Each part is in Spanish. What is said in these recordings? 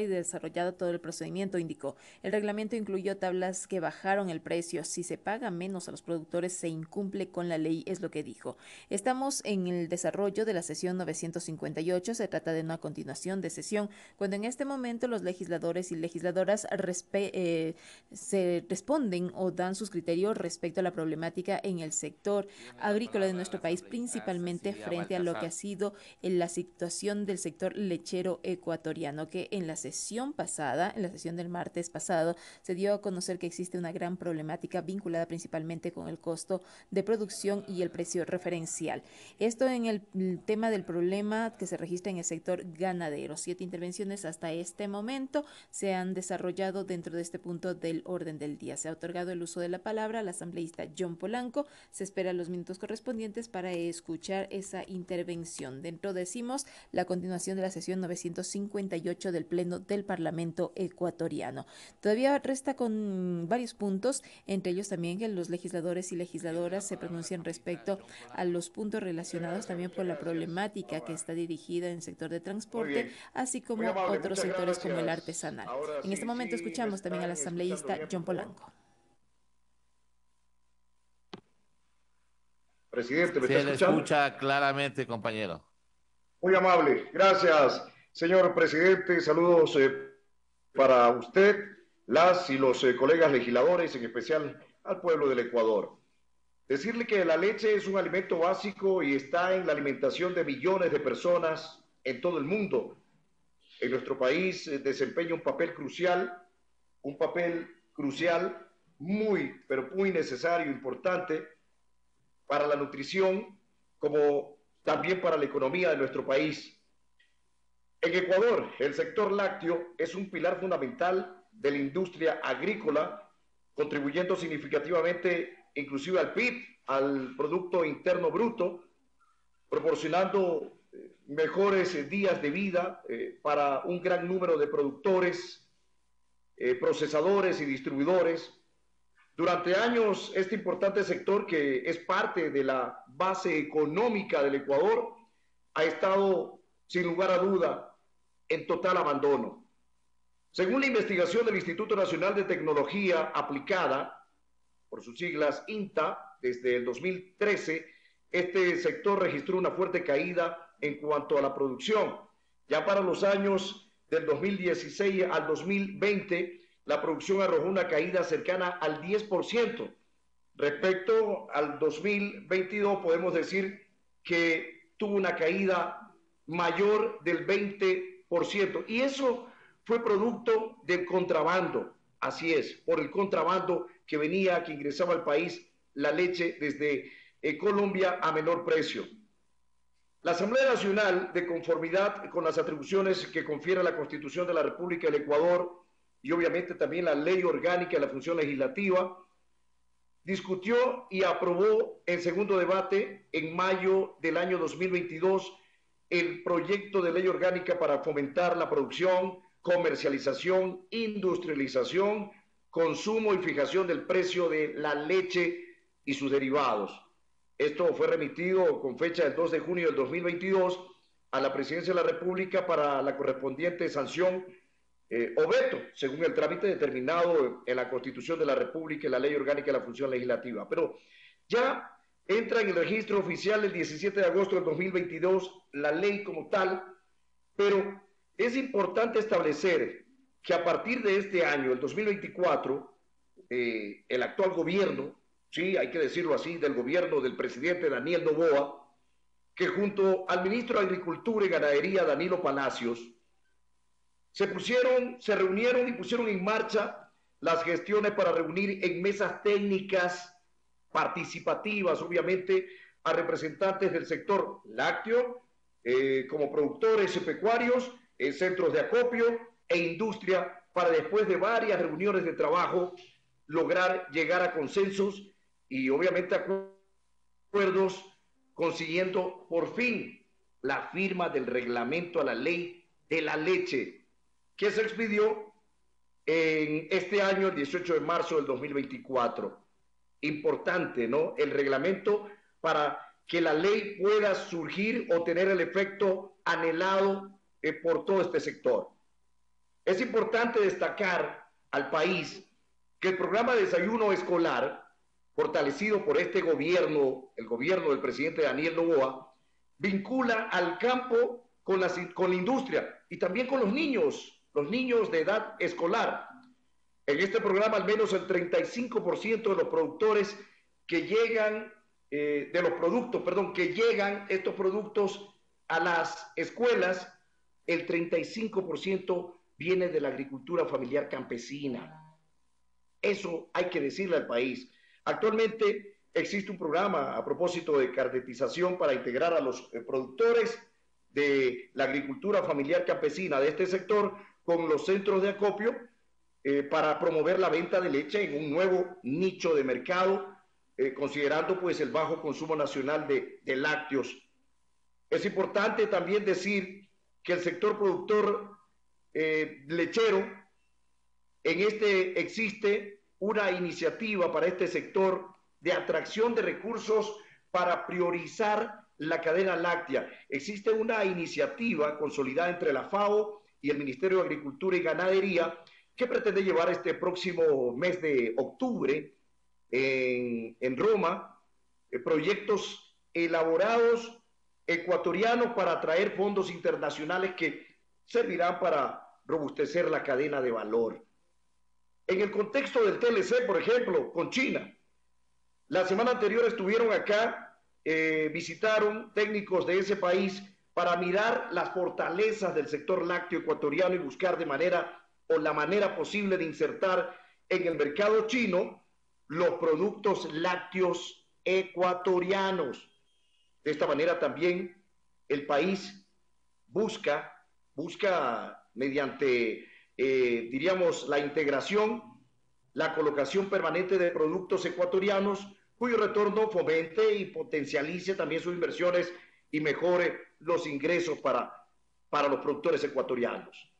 y desarrollado todo el procedimiento, indicó. El reglamento incluyó tablas que bajaron el precio. Si se paga menos a los productores, se incumple con la ley, es lo que dijo. Estamos en el desarrollo de la sesión 958. Se trata de una continuación de sesión, cuando en este momento los legisladores y legisladoras eh, se responden o dan sus criterios respecto a la problemática en el sector agrícola de nuestro país, principalmente frente a lo que ha sido en la situación del sector lechero ecuatoriano, que en la sesión pasada, en la sesión del martes pasado, se dio a conocer que existe una gran problemática vinculada principalmente con el costo de producción y el precio referencial. Esto en el tema del problema que se registra en el sector ganadero. Siete intervenciones hasta este momento se han desarrollado dentro de este punto del orden del día. Se ha otorgado el uso de la palabra al asambleísta John Polanco. Se espera los minutos correspondientes para escuchar esa intervención. Dentro decimos la continuación de la sesión 958 del Pleno del Parlamento ecuatoriano. Todavía resta con varios puntos, entre ellos también que los legisladores y legisladoras se pronuncian respecto a los puntos relacionados también por la problemática que está dirigida en el sector de transporte, así como otros sectores como el artesanal. En este momento escuchamos también al asambleísta John Polanco. Presidente, ¿me Se le escucha claramente, compañero. Muy amable, gracias, señor presidente. Saludos eh, para usted, las y los eh, colegas legisladores, en especial al pueblo del Ecuador. Decirle que la leche es un alimento básico y está en la alimentación de millones de personas en todo el mundo. En nuestro país eh, desempeña un papel crucial, un papel crucial muy, pero muy necesario, importante para la nutrición como también para la economía de nuestro país. En Ecuador, el sector lácteo es un pilar fundamental de la industria agrícola, contribuyendo significativamente inclusive al PIB, al Producto Interno Bruto, proporcionando eh, mejores eh, días de vida eh, para un gran número de productores, procesadores y distribuidores, durante años, este importante sector, que es parte de la base económica del Ecuador, ha estado, sin lugar a duda, en total abandono. Según la investigación del Instituto Nacional de Tecnología Aplicada, por sus siglas INTA, desde el 2013, este sector registró una fuerte caída en cuanto a la producción. Ya para los años del 2016 al 2020, la producción arrojó una caída cercana al 10%. Respecto al 2022, podemos decir que tuvo una caída mayor del 20%. Y eso fue producto del contrabando. Así es, por el contrabando que venía, que ingresaba al país la leche desde eh, Colombia a menor precio. La Asamblea Nacional, de conformidad con las atribuciones que confiere la Constitución de la República del Ecuador, y obviamente también la ley orgánica de la función legislativa, discutió y aprobó en segundo debate en mayo del año 2022 el proyecto de ley orgánica para fomentar la producción, comercialización, industrialización, consumo y fijación del precio de la leche y sus derivados. Esto fue remitido con fecha del 2 de junio del 2022 a la Presidencia de la República para la correspondiente sanción eh, o veto, según el trámite determinado en la Constitución de la República y la Ley Orgánica de la Función Legislativa. Pero ya entra en el registro oficial el 17 de agosto del 2022 la ley como tal, pero es importante establecer que a partir de este año, el 2024, eh, el actual gobierno, sí, hay que decirlo así, del gobierno del presidente Daniel Novoa, que junto al ministro de Agricultura y Ganadería, Danilo Palacios, se pusieron, se reunieron y pusieron en marcha las gestiones para reunir en mesas técnicas participativas, obviamente, a representantes del sector lácteo, eh, como productores pecuarios, en centros de acopio e industria, para después de varias reuniones de trabajo lograr llegar a consensos y obviamente acuerdos, consiguiendo por fin la firma del reglamento a la ley de la leche que se expidió en este año, el 18 de marzo del 2024. Importante, ¿no? El reglamento para que la ley pueda surgir o tener el efecto anhelado eh, por todo este sector. Es importante destacar al país que el programa de desayuno escolar, fortalecido por este gobierno, el gobierno del presidente Daniel Novoa, vincula al campo con la, con la industria y también con los niños, los niños de edad escolar. En este programa al menos el 35% de los productores que llegan, eh, de los productos, perdón, que llegan estos productos a las escuelas, el 35% viene de la agricultura familiar campesina. Eso hay que decirle al país. Actualmente existe un programa a propósito de carnetización para integrar a los eh, productores de la agricultura familiar campesina de este sector con los centros de acopio eh, para promover la venta de leche en un nuevo nicho de mercado, eh, considerando pues el bajo consumo nacional de, lácteos. Es importante también decir que el sector productor eh, lechero, en este existe una iniciativa para este sector de atracción de recursos para priorizar la cadena láctea. Existe una iniciativa consolidada entre la FAO y el Ministerio de Agricultura y Ganadería que pretende llevar este próximo mes de octubre en, Roma eh, proyectos elaborados ecuatorianos para atraer fondos internacionales que servirán para robustecer la cadena de valor. En el contexto del TLC, por ejemplo, con China, la semana anterior estuvieron acá, eh, visitaron técnicos de ese país para mirar las fortalezas del sector lácteo ecuatoriano y buscar de manera o la manera posible de insertar en el mercado chino los productos lácteos ecuatorianos. De esta manera también el país busca, busca mediante, eh, diríamos, la integración, la colocación permanente de productos ecuatorianos, cuyo retorno fomente y potencialice también sus inversiones y mejore los ingresos para, para los productores ecuatorianos.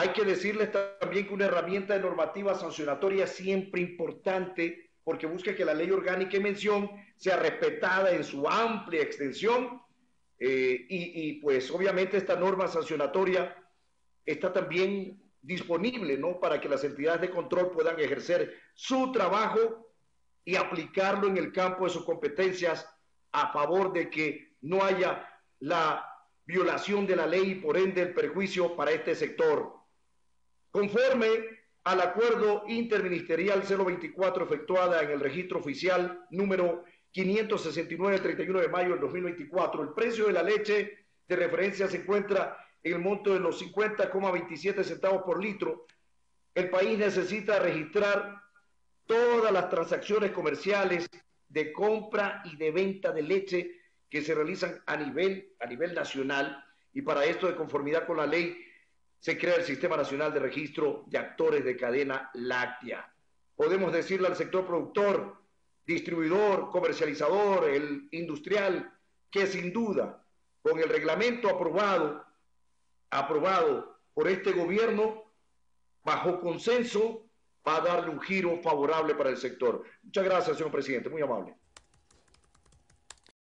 Hay que decirles también que una herramienta de normativa sancionatoria es siempre importante porque busca que la ley orgánica en mención sea respetada en su amplia extensión eh, y, y, pues obviamente esta norma sancionatoria está también disponible ¿no? para que las entidades de control puedan ejercer su trabajo y aplicarlo en el campo de sus competencias a favor de que no haya la violación de la ley y por ende el perjuicio para este sector. Conforme al acuerdo interministerial 024 efectuada en el registro oficial número 569 el 31 de mayo del 2024, el precio de la leche de referencia se encuentra en el monto de los 50,27 centavos por litro. El país necesita registrar todas las transacciones comerciales de compra y de venta de leche que se realizan a nivel, a nivel nacional y para esto de conformidad con la ley se crea el Sistema Nacional de Registro de Actores de Cadena Láctea. Podemos decirle al sector productor, distribuidor, comercializador, el industrial, que sin duda, con el reglamento aprobado, aprobado por este gobierno, bajo consenso, va a darle un giro favorable para el sector. Muchas gracias, señor presidente, muy amable.